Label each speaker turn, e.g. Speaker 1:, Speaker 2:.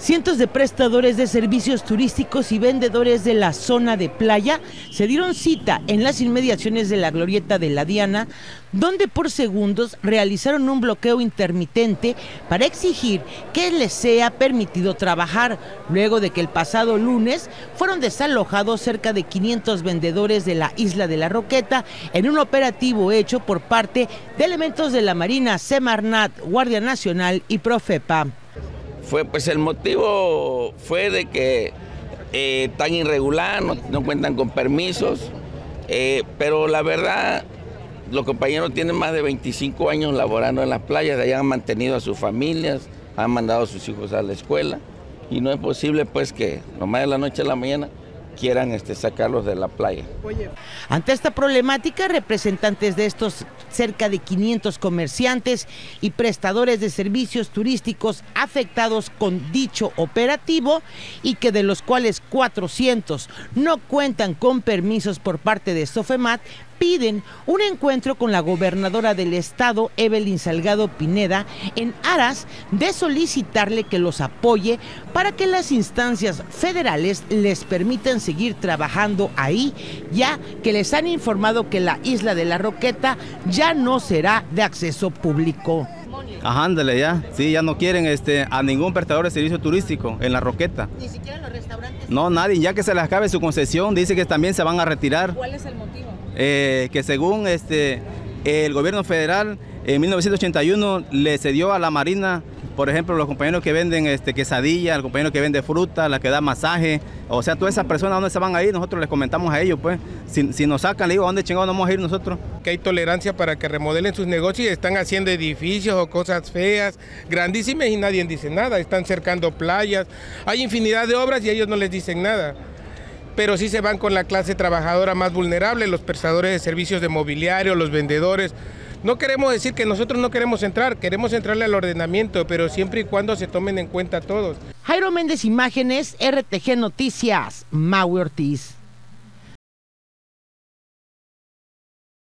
Speaker 1: Cientos de prestadores de servicios turísticos y vendedores de la zona de playa se dieron cita en las inmediaciones de la glorieta de la Diana, donde por segundos realizaron un bloqueo intermitente para exigir que les sea permitido trabajar, luego de que el pasado lunes fueron desalojados cerca de 500 vendedores de la isla de la Roqueta en un operativo hecho por parte de elementos de la Marina, Semarnat, Guardia Nacional y Profepa
Speaker 2: fue pues el motivo fue de que eh, tan irregular, no, cuentan con permisos, eh, pero la verdad los compañeros tienen más de 25 años laborando en las playas, de allá han mantenido a sus familias, han mandado a sus hijos a la escuela y no es posible pues que nomás de la noche a la mañana quieran este, sacarlos de la playa.
Speaker 1: Ante esta problemática, representantes de estos cerca de 500 comerciantes y prestadores de servicios turísticos afectados con dicho operativo y que de los cuales 400 no cuentan con permisos por parte de Sofemat, piden un encuentro con la gobernadora del estado, Evelyn Salgado Pineda, en aras de solicitarle que los apoye para que las instancias federales les permitan seguir trabajando ahí, ya que les han informado que la isla de la Roqueta ya no será de acceso público.
Speaker 3: Ajá, ándale ya. Sí, ya no quieren este, a ningún prestador de servicio turístico en la Roqueta.
Speaker 1: Ni siquiera los restaurantes.
Speaker 3: No, nadie. Ya que se les acabe su concesión, dice que también se van a retirar.
Speaker 1: ¿Cuál es el motivo?
Speaker 3: Eh, que según este, el gobierno federal en 1981 le cedió a la Marina, por ejemplo, los compañeros que venden este, quesadilla, el compañero que vende fruta, la que da masaje, o sea, todas esas personas, ¿dónde se van a ir? Nosotros les comentamos a ellos, pues, si, nos sacan, le digo, ¿a dónde chingados vamos a ir nosotros?
Speaker 4: Que hay tolerancia para que remodelen sus negocios y están haciendo edificios o cosas feas, grandísimas y nadie dice nada, están cercando playas, hay infinidad de obras y ellos no les dicen nada pero sí se van con la clase trabajadora más vulnerable, los prestadores de servicios de mobiliario, los vendedores. No queremos decir que nosotros no queremos entrar, queremos entrarle al ordenamiento, pero siempre y cuando se tomen en cuenta todos.
Speaker 1: Jairo Méndez Imágenes, RTG Noticias, Maui Ortiz.